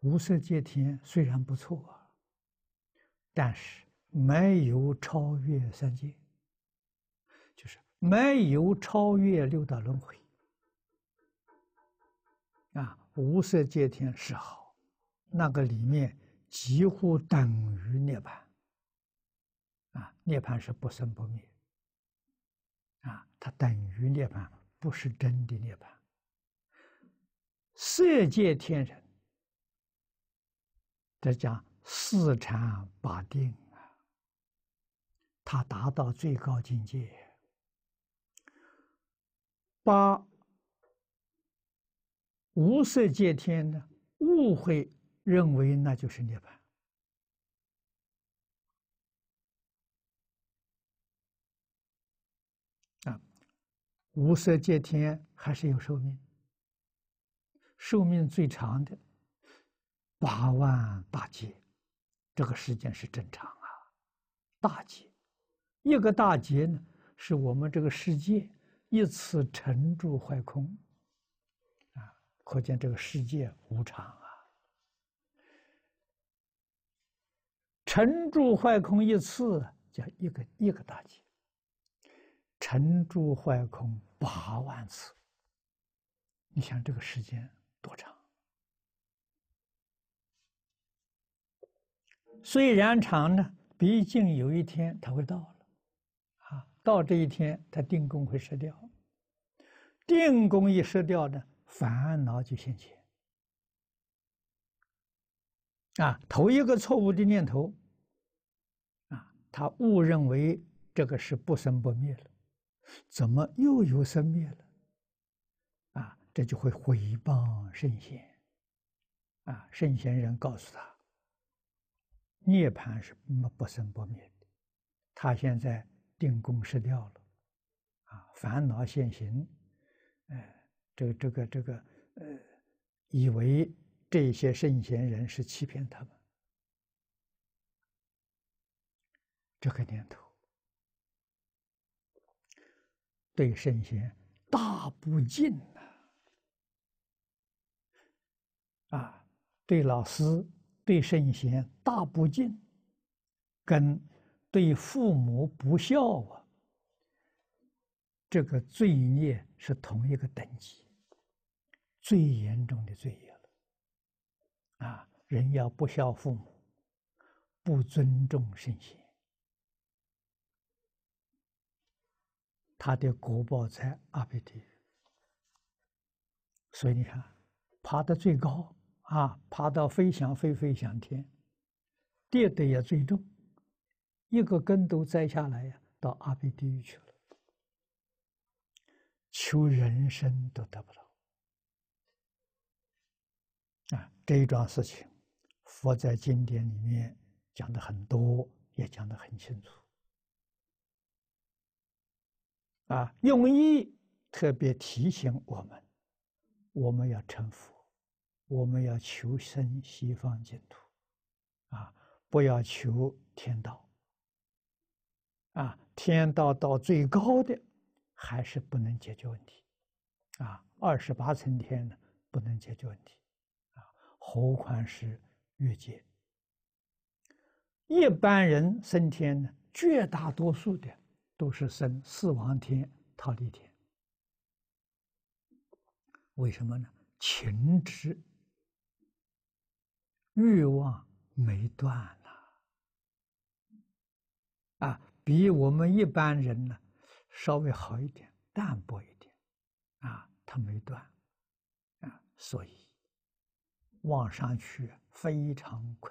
无色界天虽然不错，但是没有超越三界，就是没有超越六道轮回。啊，无色界天是好，那个里面几乎等于涅槃。啊，涅槃是不生不灭。啊，它等于涅槃，不是真的涅槃。色界天人，这讲四禅八定啊，他达到最高境界，八无色界天呢误会认为那就是涅槃。无色界天还是有寿命，寿命最长的八万大劫，这个时间是正常啊。大劫，一个大劫呢，是我们这个世界一次沉住坏空啊，可见这个世界无常啊。沉住坏空一次，叫一个一个大劫。沉住坏空八万次，你想这个时间多长？虽然长呢，毕竟有一天他会到了，啊，到这一天他定功会失掉，定功一失掉呢，烦恼就现前，啊，头一个错误的念头，啊，他误认为这个是不生不灭了。怎么又有生灭了？啊，这就会毁谤圣贤。啊，圣贤人告诉他，涅槃是不不生不灭的。他现在定功失掉了，啊，烦恼现行，哎，这个这个这个，呃，以为这些圣贤人是欺骗他们，这个念头。对圣贤大不敬呐！啊，对老师、对圣贤大不敬，跟对父母不孝啊，这个罪孽是同一个等级，最严重的罪业了。啊，人要不孝父母，不尊重圣贤。他的果报在阿鼻地狱，所以你看，爬得最高啊，爬到飞翔飞飞翔天，跌得也最重，一个跟头栽下来呀，到阿鼻地狱去了，求人生都得不到。啊，这一桩事情，佛在经典里面讲的很多，也讲的很清楚。啊，用意特别提醒我们，我们要成佛，我们要求生西方净土，啊，不要求天道。啊，天道到最高的还是不能解决问题，啊，二十八层天呢不能解决问题，啊，何况是越界？一般人升天呢，绝大多数的。都是生四王天、忉利天，为什么呢？情执、欲望没断了，啊，比我们一般人呢稍微好一点，淡薄一点，啊，他没断，啊，所以往上去非常困。